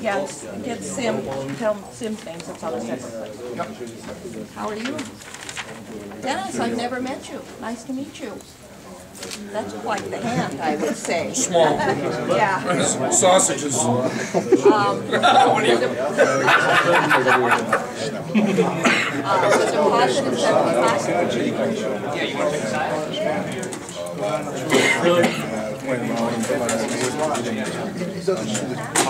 Yeah, get Sim, tell Sim things, it's on a separate place. How are you? Dennis, I've never met you. Nice to meet you. That's quite the hand, I would say. Small. Yeah. Sausages. Uh, the deposit is seventy-five.